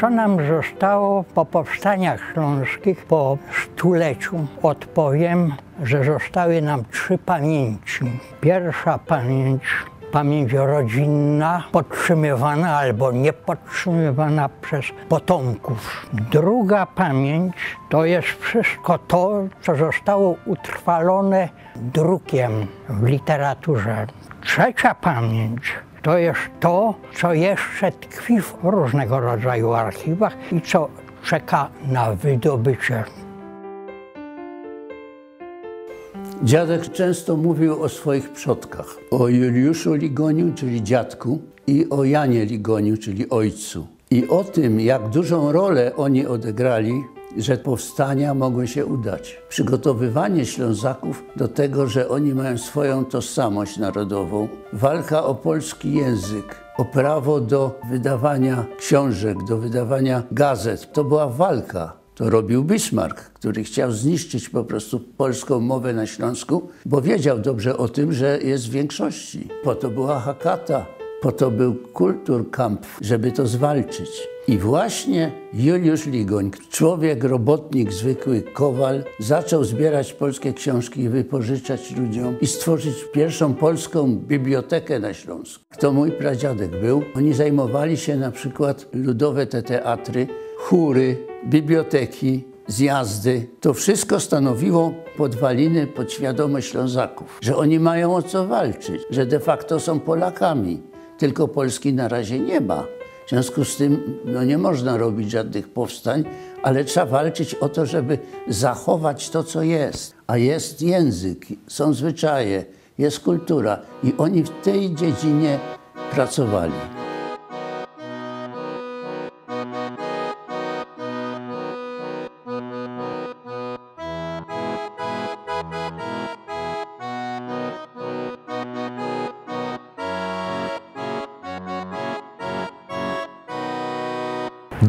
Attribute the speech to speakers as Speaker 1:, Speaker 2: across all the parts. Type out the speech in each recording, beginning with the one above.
Speaker 1: Co nam zostało po powstaniach śląskich, po stuleciu? Odpowiem, że zostały nam trzy pamięci. Pierwsza pamięć pamięć rodzinna, podtrzymywana albo niepodtrzymywana przez potomków. Druga pamięć to jest wszystko to, co zostało utrwalone drukiem w literaturze. Trzecia pamięć to jest to, co jeszcze tkwi w różnego rodzaju archiwach i co czeka na wydobycie.
Speaker 2: Dziadek często mówił o swoich przodkach. O Juliuszu Ligoniu, czyli dziadku, i o Janie Ligoniu, czyli ojcu. I o tym, jak dużą rolę oni odegrali, że powstania mogły się udać. Przygotowywanie Ślązaków do tego, że oni mają swoją tożsamość narodową, walka o polski język, o prawo do wydawania książek, do wydawania gazet. To była walka. To robił Bismarck, który chciał zniszczyć po prostu polską mowę na Śląsku, bo wiedział dobrze o tym, że jest w większości. Po to była Hakata, po to był Kulturkampf, żeby to zwalczyć. I właśnie Juliusz Ligoń, człowiek, robotnik, zwykły kowal, zaczął zbierać polskie książki i wypożyczać ludziom i stworzyć pierwszą polską bibliotekę na Śląsku. Kto mój pradziadek był, oni zajmowali się na przykład ludowe te teatry, chóry, biblioteki, zjazdy. To wszystko stanowiło podwaliny pod świadomość Ślązaków, że oni mają o co walczyć, że de facto są Polakami. Tylko Polski na razie nie ma. W związku z tym no nie można robić żadnych powstań, ale trzeba walczyć o to, żeby zachować to, co jest. A jest język, są zwyczaje, jest kultura i oni w tej dziedzinie pracowali.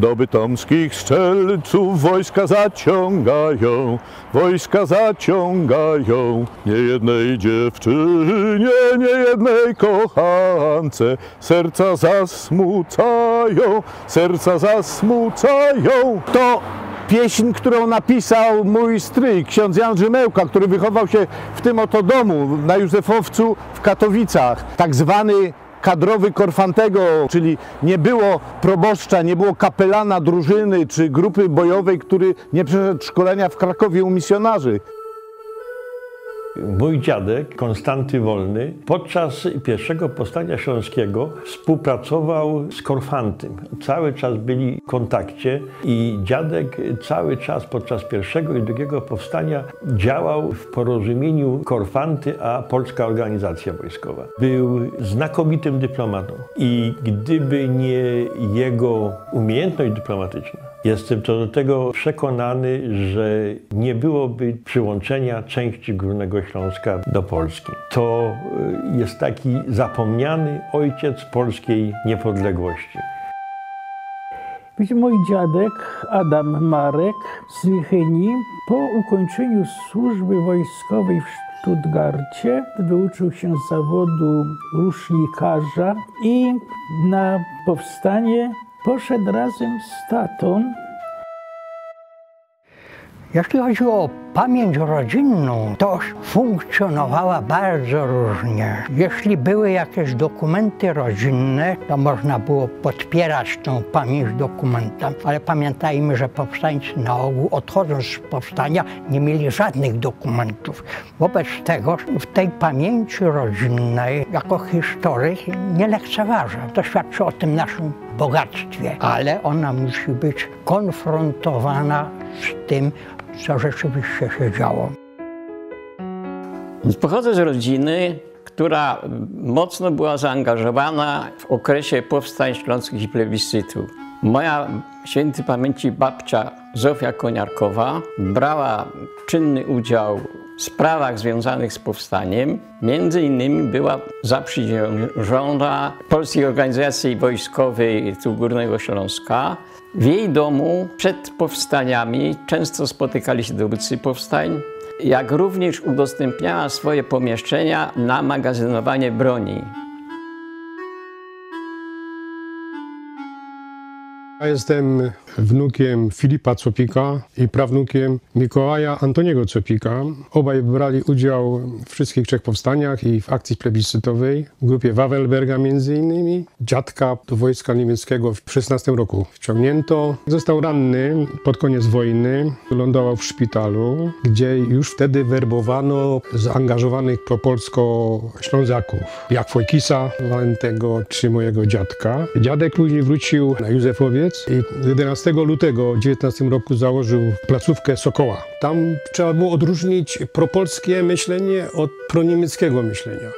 Speaker 3: Do bytomskich strzelców wojska zaciągają, wojska zaciągają. Nie jednej dziewczynie, nie jednej kochance, serca zasmucają, serca zasmucają.
Speaker 4: To pieśń, którą napisał mój stryj, ksiądz Jan Rzymełka, który wychował się w tym oto domu na Józefowcu w Katowicach. Tak zwany kadrowy Korfantego, czyli nie było proboszcza, nie było kapelana drużyny czy grupy bojowej, który nie przeszedł szkolenia w Krakowie u misjonarzy.
Speaker 5: Mój dziadek, Konstanty Wolny, podczas pierwszego powstania śląskiego współpracował z Korfantym. Cały czas byli w kontakcie i dziadek cały czas podczas pierwszego i drugiego powstania działał w porozumieniu Korfanty a Polska Organizacja Wojskowa. Był znakomitym dyplomatą i gdyby nie jego umiejętność dyplomatyczna, Jestem co do tego przekonany, że nie byłoby przyłączenia części Górnego Śląska do Polski. To y, jest taki zapomniany ojciec polskiej niepodległości.
Speaker 6: Mój dziadek Adam Marek z Lichyni po ukończeniu służby wojskowej w Stuttgarcie wyuczył się zawodu rusznikarza i na powstanie poszedł razem z tatą.
Speaker 1: Jeśli chodzi o pamięć rodzinną, to funkcjonowała bardzo różnie. Jeśli były jakieś dokumenty rodzinne, to można było podpierać tą pamięć dokumentem, ale pamiętajmy, że powstańcy na ogół odchodząc z powstania nie mieli żadnych dokumentów. Wobec tego w tej pamięci rodzinnej jako historyk nie lekceważę. To świadczy o tym naszym bogactwie, ale ona musi być konfrontowana z tym, co rzeczywiście się działo.
Speaker 7: Pochodzę z rodziny, która mocno była zaangażowana w okresie powstań śląskich i plebiscytu. Moja święty pamięci babcia Zofia Koniarkowa brała czynny udział w sprawach związanych z powstaniem. Między innymi była zaprzysiężona Polskiej Organizacji Wojskowej tu Górnego Śląska. W jej domu przed powstaniami często spotykali się dowódcy powstań, jak również udostępniała swoje pomieszczenia na magazynowanie broni.
Speaker 8: Ja jestem wnukiem Filipa Copika i prawnukiem Mikołaja Antoniego Copika. Obaj brali udział w wszystkich trzech powstaniach i w akcji plebiscytowej, w grupie Wawelberga między innymi. Dziadka do wojska niemieckiego w 16 roku wciągnięto. Został ranny pod koniec wojny, lądował w szpitalu, gdzie już wtedy werbowano zaangażowanych propolsko Ślązaków, jak Wojkisa Walentego czy mojego dziadka. Dziadek później wrócił na Józefowiec i 11 lutego w 19 roku założył placówkę Sokoła. Tam trzeba było odróżnić propolskie myślenie od proniemieckiego myślenia.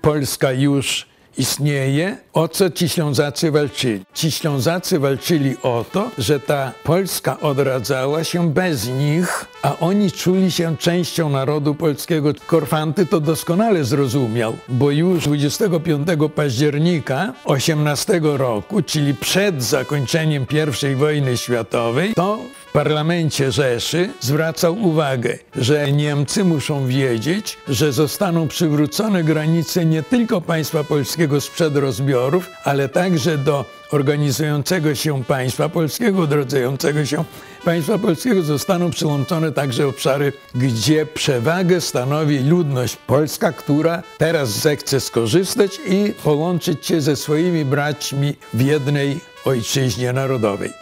Speaker 9: Polska już istnieje. O co ci Ślązacy walczyli? Ci Ślązacy walczyli o to, że ta Polska odradzała się bez nich, a oni czuli się częścią narodu polskiego. Korfanty to doskonale zrozumiał, bo już 25 października 18 roku, czyli przed zakończeniem I wojny światowej, to parlamencie Rzeszy zwracał uwagę, że Niemcy muszą wiedzieć, że zostaną przywrócone granice nie tylko państwa polskiego sprzed rozbiorów, ale także do organizującego się państwa polskiego, odrodzającego się państwa polskiego zostaną przyłączone także obszary, gdzie przewagę stanowi ludność polska, która teraz zechce skorzystać i połączyć się ze swoimi braćmi w jednej ojczyźnie narodowej.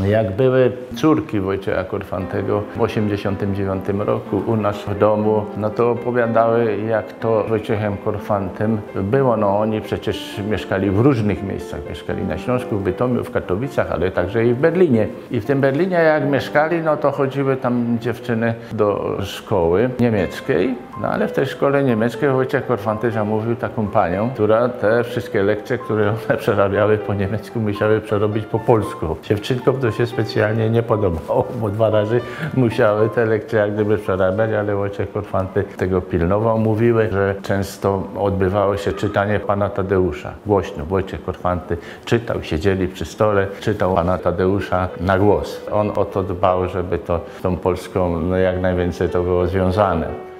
Speaker 10: Jak były córki Wojciecha Korfantego w 1989 roku u nas w domu, no to opowiadały, jak to Wojciechem Korfantem było. No oni przecież mieszkali w różnych miejscach. Mieszkali na Śląsku, w Bytomiu, w Katowicach, ale także i w Berlinie. I w tym Berlinie jak mieszkali, no to chodziły tam dziewczyny do szkoły niemieckiej. No ale w tej szkole niemieckiej Wojciech Korfanty zamówił taką panią, która te wszystkie lekcje, które one przerabiały po niemiecku, musiały przerobić po polsku. Dziewczynkom to się specjalnie nie podobało, bo dwa razy musiały te lekcje jak gdyby przerabiać, ale Wojciech Korfanty tego pilnował. Mówiły, że często odbywało się czytanie pana Tadeusza. Głośno Wojciech Korfanty czytał, siedzieli przy stole, czytał pana Tadeusza na głos. On o to dbał, żeby to tą Polską no, jak najwięcej to było związane.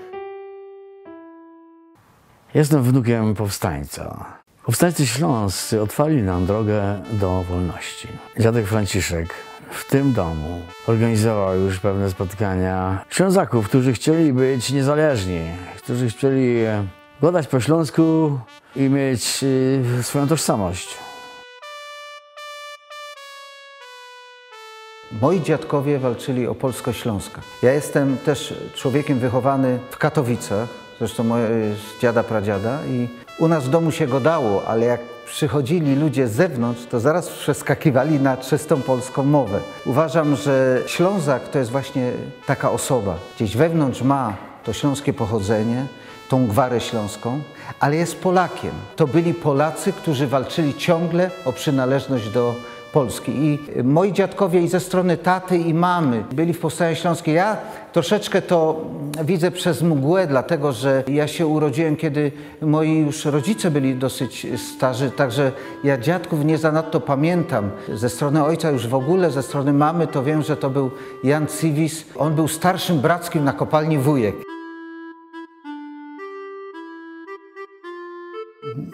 Speaker 11: Jestem wnukiem powstańca. Powstańcy śląscy otwarli nam drogę do wolności. Dziadek Franciszek w tym domu organizował już pewne spotkania Ślązaków, którzy chcieli być niezależni, którzy chcieli gadać po śląsku i mieć y, swoją tożsamość.
Speaker 12: Moi dziadkowie walczyli o Polsko-Śląska. Ja jestem też człowiekiem wychowany w Katowicach, zresztą moje, z dziada, pradziada i u nas w domu się godało, ale jak przychodzili ludzie z zewnątrz, to zaraz przeskakiwali na czystą polską mowę. Uważam, że Ślązak to jest właśnie taka osoba. Gdzieś wewnątrz ma to śląskie pochodzenie, tą gwarę śląską, ale jest Polakiem. To byli Polacy, którzy walczyli ciągle o przynależność do Polski. I moi dziadkowie i ze strony taty i mamy byli w Powstaniu Śląskiej. Ja troszeczkę to widzę przez mgłę, dlatego że ja się urodziłem, kiedy moi już rodzice byli dosyć starzy, także ja dziadków nie zanadto pamiętam. Ze strony ojca już w ogóle, ze strony mamy to wiem, że to był Jan Civis. On był starszym brackim na kopalni Wujek.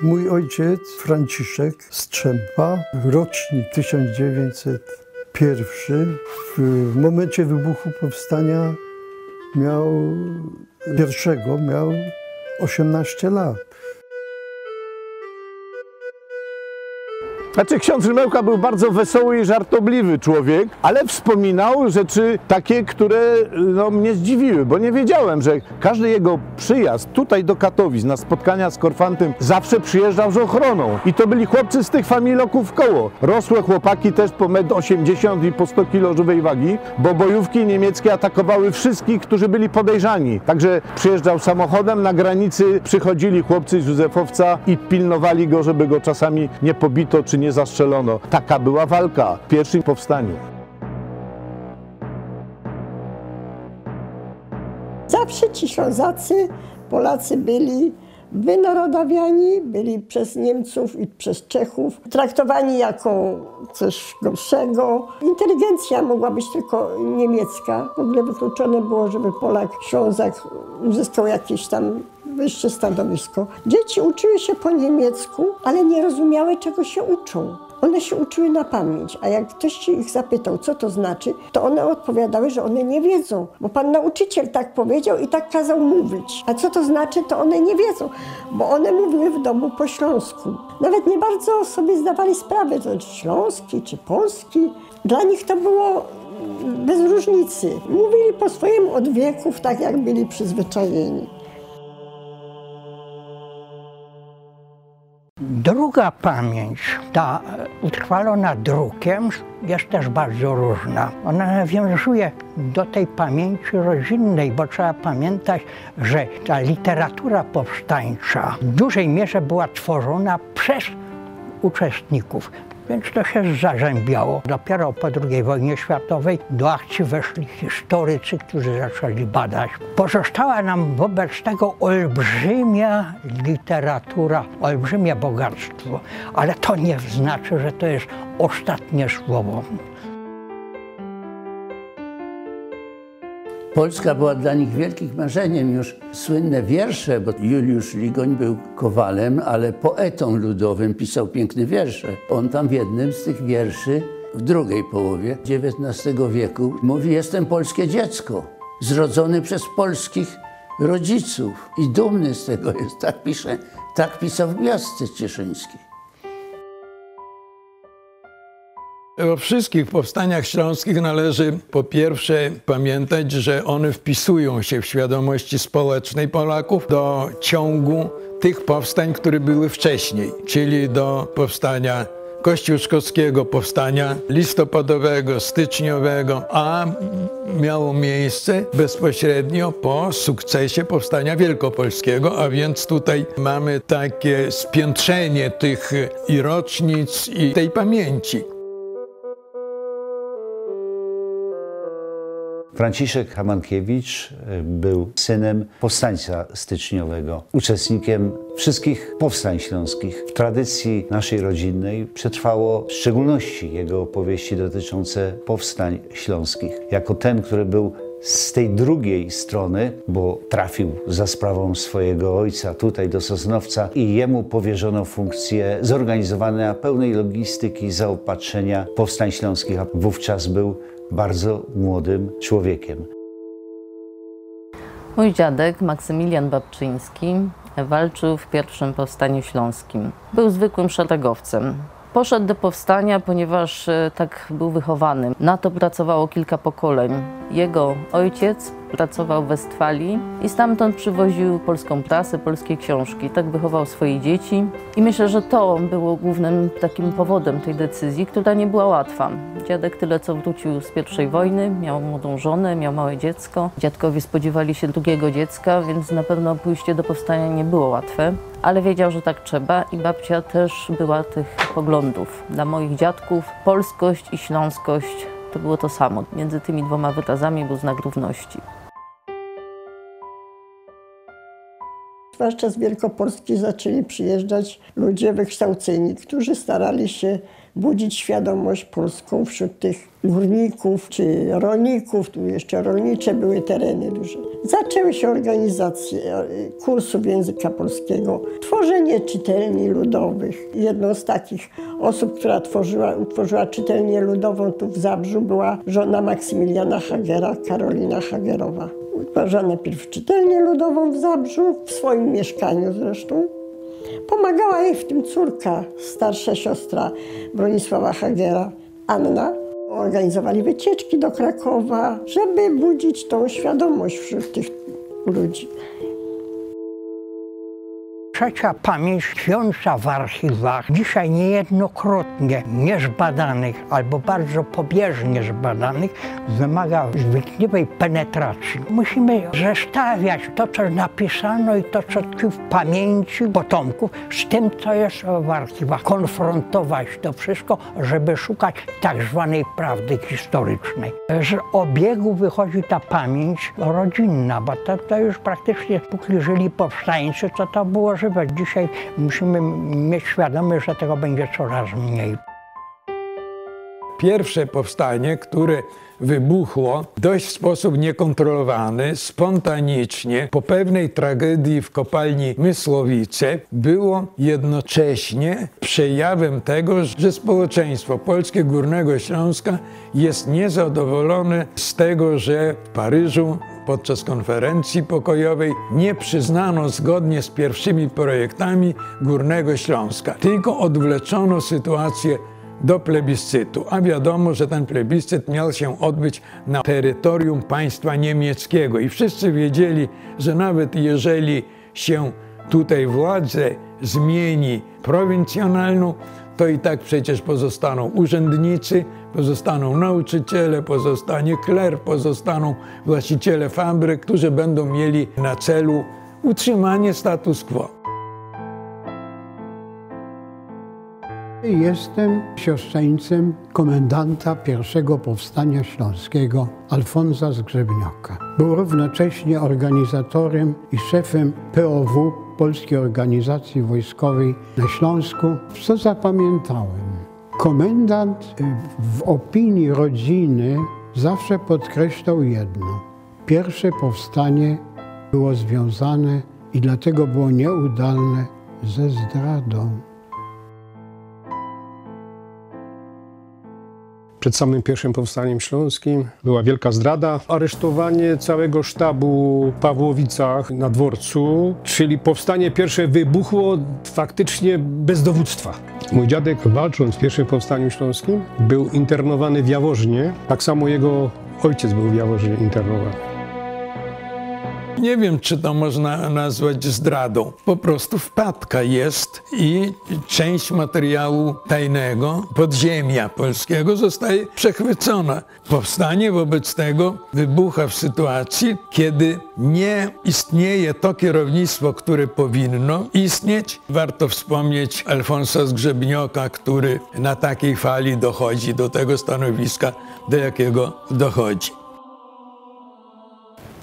Speaker 13: Mój ojciec Franciszek Strzempa, rocznik 1901, w momencie wybuchu powstania miał pierwszego, miał 18 lat.
Speaker 4: Znaczy ksiądz Rzymełka był bardzo wesoły i żartobliwy człowiek, ale wspominał rzeczy takie, które no, mnie zdziwiły, bo nie wiedziałem, że każdy jego przyjazd tutaj do Katowic na spotkania z Korfantem zawsze przyjeżdżał z ochroną. I to byli chłopcy z tych familoków koło. Rosłe chłopaki też po 1,80 m i po 100 kg żywej wagi, bo bojówki niemieckie atakowały wszystkich, którzy byli podejrzani. Także przyjeżdżał samochodem, na granicy przychodzili chłopcy z Józefowca i pilnowali go, żeby go czasami nie pobito czy nie zastrzelono. Taka była walka w pierwszym powstaniu.
Speaker 14: Zawsze ci Ślązacy, Polacy byli wynarodawiani, byli przez Niemców i przez Czechów traktowani jako coś gorszego. Inteligencja mogła być tylko niemiecka. W ogóle wykluczone było, żeby Polak, Ślązak uzyskał jakieś tam wyższe stanowisko. Dzieci uczyły się po niemiecku, ale nie rozumiały, czego się uczą. One się uczyły na pamięć, a jak ktoś się ich zapytał, co to znaczy, to one odpowiadały, że one nie wiedzą, bo pan nauczyciel tak powiedział i tak kazał mówić. A co to znaczy, to one nie wiedzą, bo one mówiły w domu po śląsku. Nawet nie bardzo sobie zdawali sprawę, to śląski czy polski. Dla nich to było bez różnicy. Mówili po swojemu od wieków, tak jak byli przyzwyczajeni.
Speaker 1: Druga pamięć, ta e, utrwalona drukiem, jest też bardzo różna. Ona nawiązuje do tej pamięci rodzinnej, bo trzeba pamiętać, że ta literatura powstańcza w dużej mierze była tworzona przez uczestników. Więc to się zarzębiało. Dopiero po II wojnie światowej do akcji weszli historycy, którzy zaczęli badać. Pozostała nam wobec tego olbrzymia literatura, olbrzymie bogactwo, ale to nie znaczy, że to jest ostatnie słowo.
Speaker 2: Polska była dla nich wielkim marzeniem. Już słynne wiersze, bo Juliusz Ligoń był kowalem, ale poetą ludowym, pisał piękne wiersze. On tam w jednym z tych wierszy, w drugiej połowie XIX wieku, mówi: Jestem polskie dziecko, zrodzony przez polskich rodziców i dumny z tego jest. Tak pisze, tak pisał w Gwiazdce Cieszyńskiej.
Speaker 9: O wszystkich powstaniach śląskich należy po pierwsze pamiętać, że one wpisują się w świadomości społecznej Polaków do ciągu tych powstań, które były wcześniej, czyli do powstania kościuszkowskiego powstania listopadowego, styczniowego, a miało miejsce bezpośrednio po sukcesie powstania wielkopolskiego, a więc tutaj mamy takie spiętrzenie tych i rocznic i tej pamięci.
Speaker 15: Franciszek Hamankiewicz e, był synem powstańca styczniowego, uczestnikiem wszystkich powstań śląskich. W tradycji naszej rodzinnej przetrwało w szczególności jego opowieści dotyczące powstań śląskich. Jako ten, który był z tej drugiej strony, bo trafił za sprawą swojego ojca tutaj do Sosnowca i jemu powierzono funkcję zorganizowania pełnej logistyki, zaopatrzenia powstań śląskich, a wówczas był bardzo młodym człowiekiem.
Speaker 16: Mój dziadek, Maksymilian Babczyński, walczył w pierwszym powstaniu śląskim. Był zwykłym szeregowcem. Poszedł do powstania, ponieważ e, tak był wychowany. Na to pracowało kilka pokoleń. Jego ojciec pracował w Westfalii i stamtąd przywoził polską prasę, polskie książki. Tak wychował swoje dzieci i myślę, że to było głównym takim powodem tej decyzji, która nie była łatwa. Dziadek tyle co wrócił z pierwszej wojny, miał młodą żonę, miał małe dziecko. Dziadkowie spodziewali się drugiego dziecka, więc na pewno pójście do powstania nie było łatwe, ale wiedział, że tak trzeba i babcia też była tych poglądów. Dla moich dziadków polskość i śląskość to było to samo. Między tymi dwoma wyrazami był znak równości.
Speaker 14: Zwłaszcza z Wielkopolski zaczęli przyjeżdżać ludzie wykształceni, którzy starali się budzić świadomość polską wśród tych górników czy rolników. Tu jeszcze rolnicze były tereny duże. Zaczęły się organizacje e, kursów języka polskiego, tworzenie czytelni ludowych. Jedną z takich osób, która tworzyła, utworzyła czytelnię ludową tu w Zabrzu była żona Maksymiliana Hagera, Karolina Hagerowa. Utworzyła najpierw czytelnię ludową w Zabrzu, w swoim mieszkaniu zresztą. Pomagała jej w tym córka, starsza siostra Bronisława Hagera, Anna. Organizowali wycieczki do Krakowa, żeby budzić tą świadomość wśród tych ludzi.
Speaker 1: Trzecia pamięć tkwiąca w archiwach, dzisiaj niejednokrotnie niezbadanych albo bardzo pobieżnie zbadanych, wymaga wnikliwej penetracji. Musimy zestawiać to, co napisano i to, co tkwi w pamięci potomków z tym, co jest w archiwach. Konfrontować to wszystko, żeby szukać tak zwanej prawdy historycznej. Z obiegu wychodzi ta pamięć rodzinna, bo to, to już praktycznie, póki żyli powstańcy, to to było, że żywe. Dzisiaj musimy mieć świadomość, że tego będzie coraz mniej.
Speaker 9: Pierwsze powstanie, które wybuchło dość w sposób niekontrolowany, spontanicznie, po pewnej tragedii w kopalni Mysłowice, było jednocześnie przejawem tego, że społeczeństwo polskie Górnego Śląska jest niezadowolone z tego, że w Paryżu podczas konferencji pokojowej nie przyznano zgodnie z pierwszymi projektami Górnego Śląska, tylko odwleczono sytuację do plebiscytu, a wiadomo, że ten plebiscyt miał się odbyć na terytorium państwa niemieckiego. I wszyscy wiedzieli, że nawet jeżeli się tutaj władzę zmieni prowincjonalną, to i tak przecież pozostaną urzędnicy, pozostaną nauczyciele, pozostanie kler, pozostaną właściciele fabryk, którzy będą mieli na celu utrzymanie status quo.
Speaker 17: Jestem siostrzeńcem komendanta pierwszego powstania śląskiego Alfonsa Zgrzebnioka. Był równocześnie organizatorem i szefem POW Polskiej Organizacji Wojskowej na Śląsku. Co zapamiętałem? Komendant y, w opinii rodziny zawsze podkreślał jedno. Pierwsze powstanie było związane i dlatego było nieudolne ze zdradą.
Speaker 8: Przed samym pierwszym powstaniem śląskim była wielka zdrada, aresztowanie całego sztabu w Pawłowicach na dworcu, czyli powstanie pierwsze wybuchło faktycznie bez dowództwa. Mój dziadek walcząc w pierwszym powstaniu śląskim był internowany w Jaworznie, tak samo jego ojciec był w Jaworznie internowany.
Speaker 9: Nie wiem, czy to można nazwać zdradą. Po prostu wpadka jest i część materiału tajnego, podziemia polskiego zostaje przechwycona. Powstanie wobec tego wybucha w sytuacji, kiedy nie istnieje to kierownictwo, które powinno istnieć. Warto wspomnieć Alfonsa Zgrzebnioka, który na takiej fali dochodzi do tego stanowiska, do jakiego dochodzi.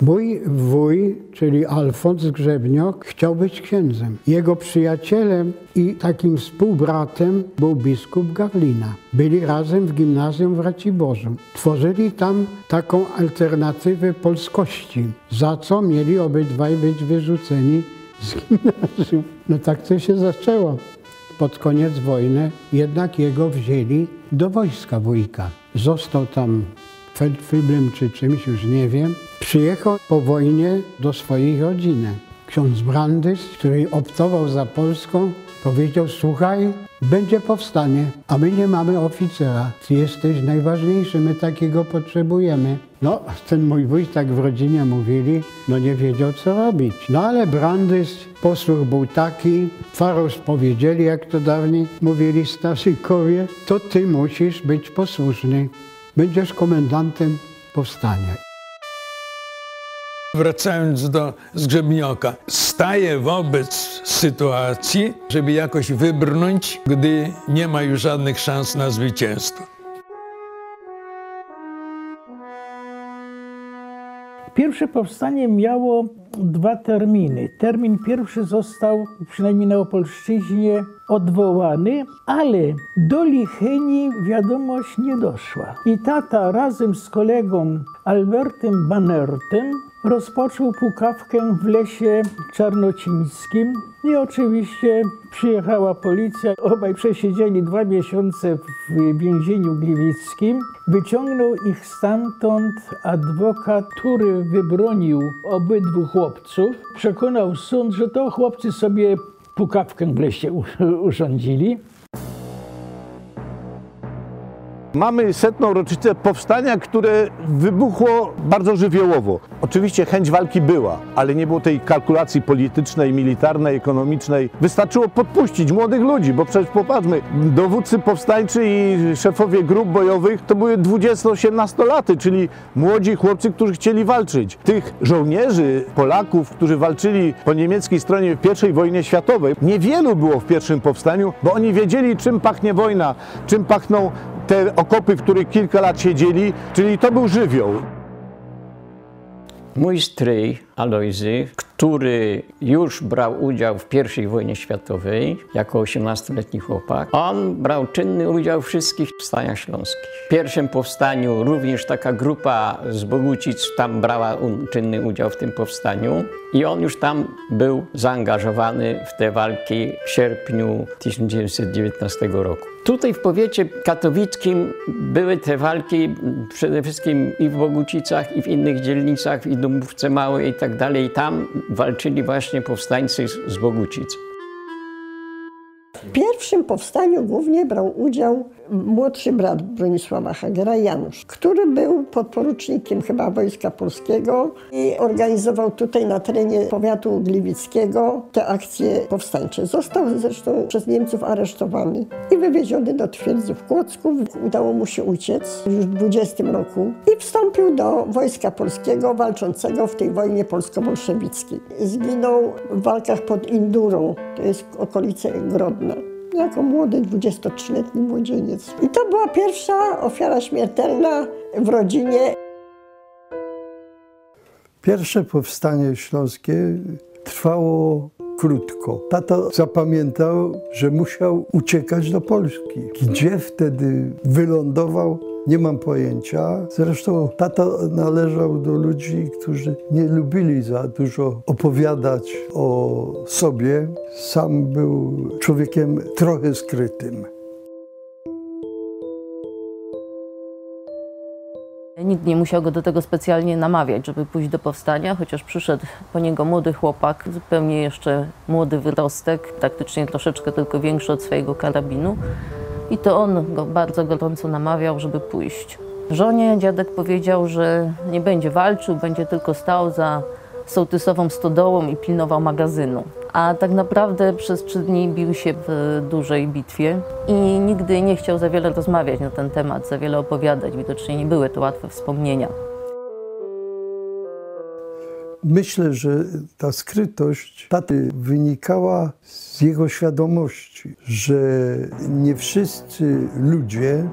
Speaker 17: Mój wuj, czyli Alfons Grzebniok, chciał być księdzem. Jego przyjacielem i takim współbratem był biskup Gawlina. Byli razem w gimnazjum w Raciborzu. Tworzyli tam taką alternatywę polskości, za co mieli obydwaj być wyrzuceni z gimnazjum. No tak to się zaczęło. Pod koniec wojny jednak jego wzięli do wojska wujka. Został tam feldfeblem czy czymś, już nie wiem. Przyjechał po wojnie do swojej rodziny. Ksiądz Brandys, który optował za Polską, powiedział, słuchaj, będzie powstanie, a my nie mamy oficera. Ty jesteś najważniejszy, my takiego potrzebujemy. No, ten mój wuj tak w rodzinie mówili, no nie wiedział co robić. No ale Brandys, posłuch był taki, faros powiedzieli, jak to dawniej mówili Staszykowie, to ty musisz być posłuszny. Będziesz komendantem powstania.
Speaker 9: Wracając do Zgrzebnioka, staje wobec sytuacji, żeby jakoś wybrnąć, gdy nie ma już żadnych szans na zwycięstwo.
Speaker 6: Pierwsze powstanie miało dwa terminy. Termin pierwszy został, przynajmniej na Opolszczyźnie, odwołany, ale do Lichyni wiadomość nie doszła. I tata razem z kolegą Albertem Banertem rozpoczął pukawkę w lesie czarnocińskim i oczywiście przyjechała policja. Obaj przesiedzieli dwa miesiące w więzieniu gliwickim. Wyciągnął ich stamtąd adwokat, który wybronił obydwu chłopców. Przekonał sąd, że to chłopcy sobie pukawkę w lesie urządzili.
Speaker 4: Mamy setną rocznicę powstania, które wybuchło bardzo żywiołowo. Oczywiście chęć walki była, ale nie było tej kalkulacji politycznej, militarnej, ekonomicznej. Wystarczyło podpuścić młodych ludzi, bo przecież popatrzmy, dowódcy powstańczy i szefowie grup bojowych to były 20-18 laty, czyli młodzi chłopcy, którzy chcieli walczyć. Tych żołnierzy, Polaków, którzy walczyli po niemieckiej stronie w I wojnie światowej, niewielu było w pierwszym powstaniu, bo oni wiedzieli, czym pachnie wojna, czym pachną te okopy, w których kilka lat siedzieli, czyli to był żywioł.
Speaker 7: Mój stryj Alojzy, który już brał udział w I wojnie światowej jako 18-letni chłopak. On brał czynny udział w wszystkich powstaniach śląskich. W pierwszym powstaniu również taka grupa z Bogucic tam brała czynny udział w tym powstaniu i on już tam był zaangażowany w te walki w sierpniu 1919 roku. Tutaj w powiecie katowickim były te walki przede wszystkim i w Bogucicach, i w innych dzielnicach, i Dąbówce Małej i tak dalej. Tam walczyli właśnie powstańcy z Bogucic.
Speaker 14: W pierwszym powstaniu głównie brał udział młodszy brat Bronisława Hagera, Janusz, który był podporucznikiem chyba Wojska Polskiego i organizował tutaj na terenie powiatu gliwickiego te akcje powstańcze. Został zresztą przez Niemców aresztowany i wywieziony do twierdzy w Kłodzku. Udało mu się uciec już w 20 roku i wstąpił do Wojska Polskiego walczącego w tej wojnie polsko-bolszewickiej. Zginął w walkach pod Indurą, to jest okolice Grodna jako młody, 23-letni młodzieniec. I to była pierwsza ofiara śmiertelna w rodzinie.
Speaker 13: Pierwsze powstanie śląskie trwało krótko. Tato zapamiętał, że musiał uciekać do Polski. Gdzie wtedy wylądował, nie mam pojęcia. Zresztą tato należał do ludzi, którzy nie lubili za dużo opowiadać o sobie. Sam był człowiekiem trochę skrytym.
Speaker 16: Nikt nie musiał go do tego specjalnie namawiać, żeby pójść do powstania, chociaż przyszedł po niego młody chłopak, zupełnie jeszcze młody wyrostek, praktycznie troszeczkę tylko większy od swojego karabinu. I to on go bardzo gorąco namawiał, żeby pójść. Żonie dziadek powiedział, że nie będzie walczył, będzie tylko stał za sołtysową stodołą i pilnował magazynu. A tak naprawdę przez trzy dni bił się w dużej bitwie i nigdy nie chciał za wiele rozmawiać na ten temat, za wiele opowiadać. Widocznie nie były to łatwe wspomnienia.
Speaker 13: Myślę, że ta skrytość taty wynikała z jego świadomości, że nie wszyscy ludzie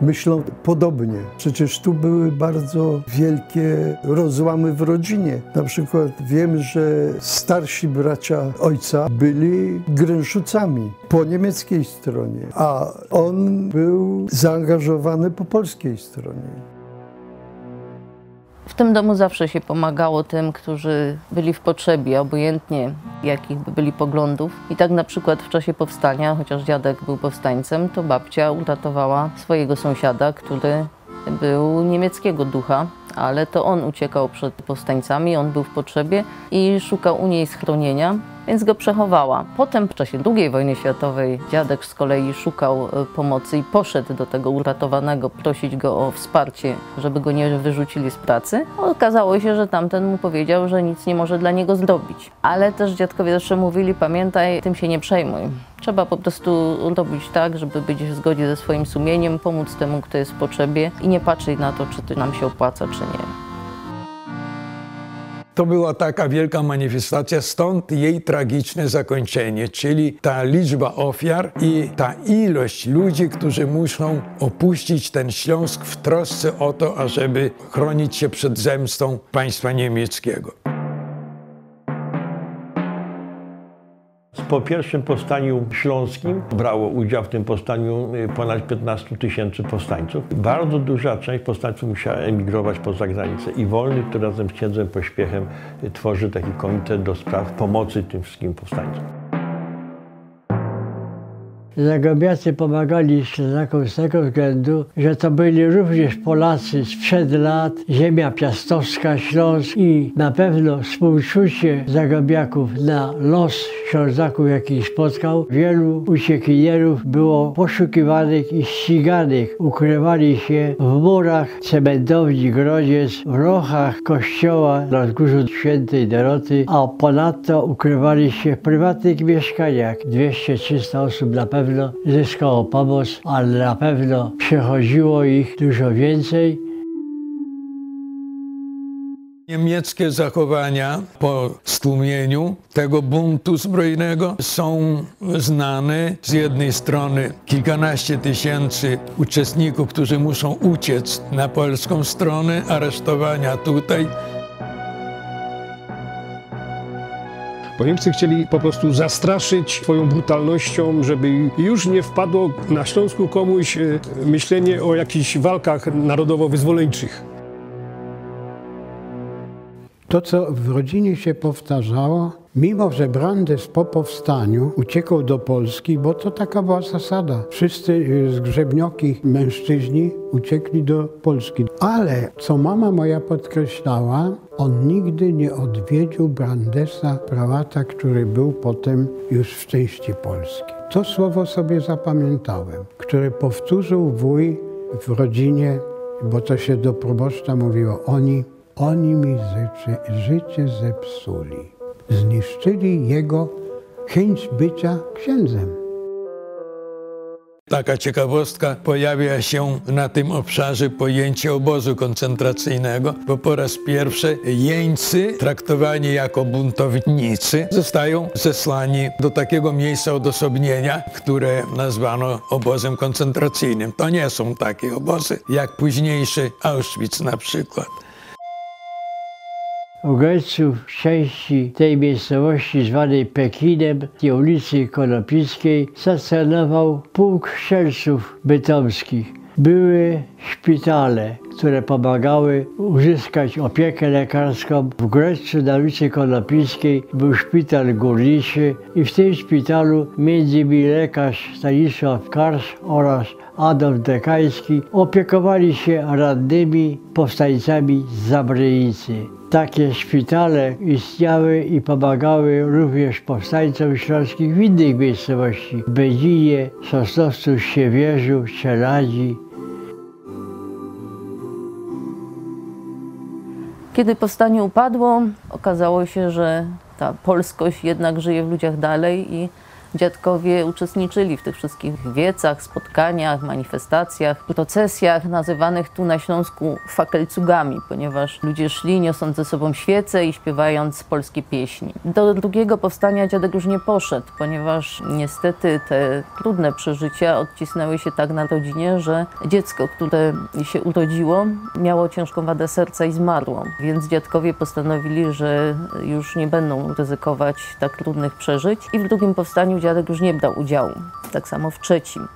Speaker 13: myślą podobnie. Przecież tu były bardzo wielkie rozłamy w rodzinie. Na przykład wiem, że starsi bracia ojca byli gręszucami po niemieckiej stronie, a on był zaangażowany po polskiej stronie.
Speaker 16: W tym domu zawsze się pomagało tym, którzy byli w potrzebie, obojętnie jakich by byli poglądów. I tak na przykład w czasie powstania, chociaż dziadek był powstańcem, to babcia uratowała swojego sąsiada, który był niemieckiego ducha, ale to on uciekał przed powstańcami, on był w potrzebie i szukał u niej schronienia więc go przechowała. Potem w czasie II wojny światowej dziadek z kolei szukał e, pomocy i poszedł do tego uratowanego prosić go o wsparcie, żeby go nie wyrzucili z pracy. Okazało się, że tamten mu powiedział, że nic nie może dla niego zrobić. Ale też dziadkowie zawsze mówili, pamiętaj, tym się nie przejmuj. Trzeba po prostu robić tak, żeby być w zgodzie ze swoim sumieniem, pomóc temu, kto jest w potrzebie i nie patrzeć na to, czy to nam się opłaca, czy nie.
Speaker 9: To była taka wielka manifestacja, stąd jej tragiczne zakończenie, czyli ta liczba ofiar i ta ilość ludzi, którzy muszą opuścić ten Śląsk w trosce o to, ażeby chronić się przed zemstą państwa niemieckiego.
Speaker 5: Po pierwszym powstaniu śląskim brało udział w tym powstaniu y, ponad 15 tysięcy powstańców. Bardzo duża część powstańców musiała emigrować poza granicę i Wolny, który razem z księdzem Pośpiechem y, tworzy taki komitet do spraw pomocy tym wszystkim powstańcom.
Speaker 1: Zagłębiacy pomagali Ślązakom z tego względu, że to byli również Polacy sprzed lat, ziemia piastowska, Śląsk i na pewno współczucie Zagłębiaków na los Ślązaków, jaki spotkał. Wielu uciekinierów było poszukiwanych i ściganych. Ukrywali się w murach cementowni Grodziec, w rochach kościoła na wzgórzu Świętej Doroty, a ponadto ukrywali się w prywatnych mieszkaniach. 200-300 osób na pewno pewno zyskało pomoc, ale na pewno przechodziło ich dużo więcej.
Speaker 9: Niemieckie zachowania po stłumieniu tego buntu zbrojnego są znane. Z jednej strony kilkanaście tysięcy uczestników, którzy muszą uciec na polską stronę, aresztowania tutaj.
Speaker 8: Bo Niemcy chcieli po prostu zastraszyć swoją brutalnością, żeby już nie wpadło na Śląsku komuś e, myślenie o jakichś walkach narodowo-wyzwoleńczych.
Speaker 17: To, co w rodzinie się powtarzało, mimo że Brandes po powstaniu uciekał do Polski, bo to taka była zasada. Wszyscy y, zgrzebnioki, mężczyźni uciekli do Polski. Ale, co mama moja podkreślała, on nigdy nie odwiedził Brandesa, prawata, który był potem już w części Polski. To słowo sobie zapamiętałem, które powtórzył wuj w rodzinie, bo to się do proboszcza mówiło, oni oni mi życie, życie zepsuli. Zniszczyli jego chęć bycia księdzem.
Speaker 9: Taka ciekawostka pojawia się na tym obszarze pojęcie obozu koncentracyjnego, bo po raz pierwszy jeńcy, traktowani jako buntownicy, zostają zesłani do takiego miejsca odosobnienia, które nazwano obozem koncentracyjnym. To nie są takie obozy jak późniejszy Auschwitz na przykład.
Speaker 18: U Greców w części tej miejscowości zwanej Pekinem, tej ulicy Konopickiej, stacjonował pułk strzelców bytomskich. Były szpitale, które pomagały uzyskać opiekę lekarską. W Grecku na ulicy Konopickiej był szpital górniczy i w tym szpitalu między innymi lekarz Stanisław Karsz oraz Adolf Dekański opiekowali się rannymi powstańcami z Zabranicy. Takie szpitale istniały i pomagały również powstańcom śląskich w innych miejscowości. Bedzinie, Sosnowcu, Siewierzu, Czeladzi.
Speaker 16: Kiedy powstanie upadło, okazało się, że ta polskość jednak żyje w ludziach dalej i dziadkowie uczestniczyli w tych wszystkich wiecach, spotkaniach, manifestacjach, procesjach nazywanych tu na Śląsku fakelcugami, ponieważ ludzie szli niosąc ze sobą świece i śpiewając polskie pieśni. Do drugiego powstania dziadek już nie poszedł, ponieważ niestety te trudne przeżycia odcisnęły się tak na rodzinie, że dziecko, które się urodziło, miało ciężką wadę serca i zmarło. Więc dziadkowie postanowili, że już nie będą ryzykować tak trudnych przeżyć i w drugim powstaniu dziadek już nie brał udziału. Tak samo w trzecim.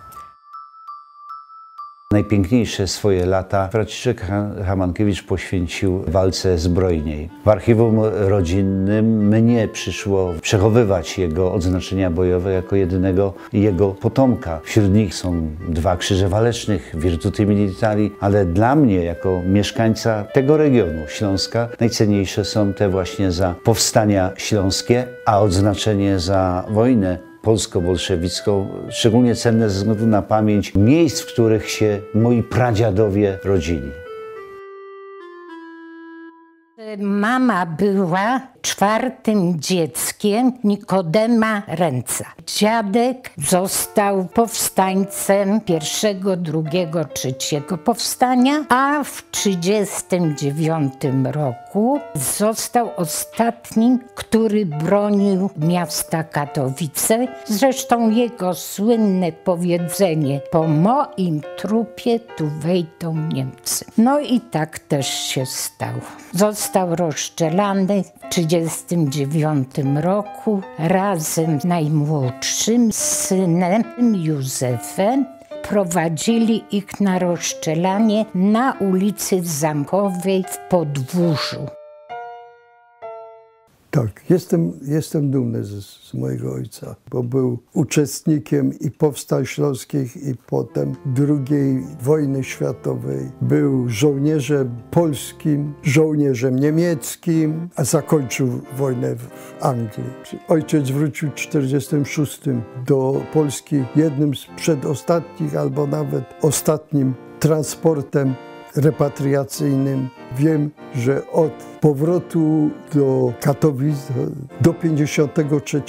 Speaker 15: Najpiękniejsze swoje lata Franciszek Hamankiewicz poświęcił walce zbrojnej. W archiwum rodzinnym mnie przyszło przechowywać jego odznaczenia bojowe jako jedynego jego potomka. Wśród nich są dwa krzyże walecznych, Virtuti Militari, ale dla mnie, jako mieszkańca tego regionu Śląska, najcenniejsze są te właśnie za powstania śląskie, a odznaczenie za wojnę polsko-bolszewicką, szczególnie cenne ze względu na pamięć miejsc, w których się moi pradziadowie rodzili.
Speaker 19: Mama była czwartym dzieckiem Nikodema Ręca. Dziadek został powstańcem pierwszego, drugiego, trzeciego powstania, a w 1939 roku został ostatnim, który bronił miasta Katowice. Zresztą jego słynne powiedzenie po moim trupie tu wejdą Niemcy. No i tak też się stało. Został rozstrzelany w 1939 roku razem z najmłodszym synem Józefem prowadzili ich na rozstrzelanie na ulicy Zamkowej w Podwórzu.
Speaker 13: Tak, jestem, jestem dumny z, z, mojego ojca, bo był uczestnikiem i powstań śląskich, i potem II wojny światowej. Był żołnierzem polskim, żołnierzem niemieckim, a zakończył wojnę w Anglii. Ojciec wrócił w 1946 do Polski jednym z przedostatnich, albo nawet ostatnim transportem repatriacyjnym. Wiem, że od powrotu do Katowic do 53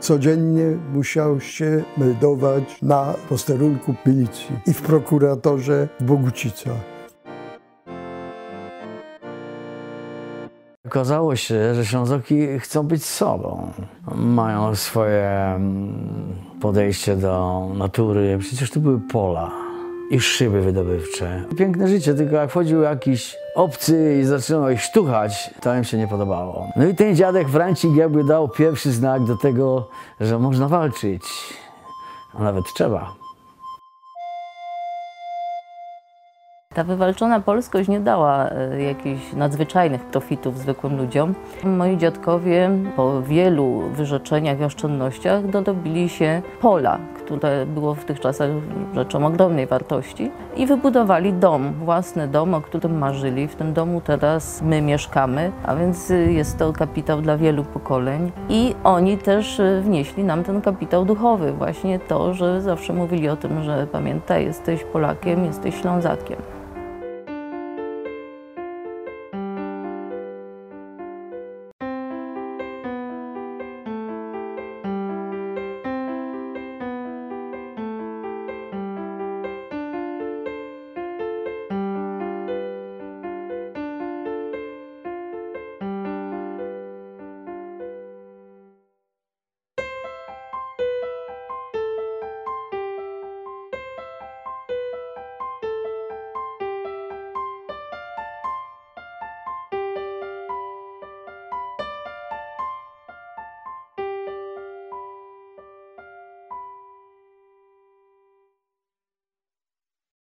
Speaker 13: codziennie musiał się meldować na posterunku milicji i w prokuratorze w Bogucicach.
Speaker 11: Okazało się, że Ślązoki chcą być sobą. Mają swoje podejście do natury. Przecież to były pola i szyby wydobywcze. Piękne życie, tylko jak wchodził jakiś obcy i zaczynał ich sztuchać, to im się nie podobało. No i ten dziadek Francik jakby dał pierwszy znak do tego, że można walczyć, a nawet trzeba.
Speaker 16: Ta wywalczona polskość nie dała e, jakichś nadzwyczajnych profitów zwykłym ludziom. Moi dziadkowie po wielu wyrzeczeniach i oszczędnościach dodobili się pola, które było w tych czasach rzeczą ogromnej wartości i wybudowali dom, własny dom, o którym marzyli. W tym domu teraz my mieszkamy, a więc y, jest to kapitał dla wielu pokoleń i oni też y, wnieśli nam ten kapitał duchowy, właśnie to, że zawsze mówili o tym, że pamiętaj, jesteś Polakiem, jesteś Ślązakiem.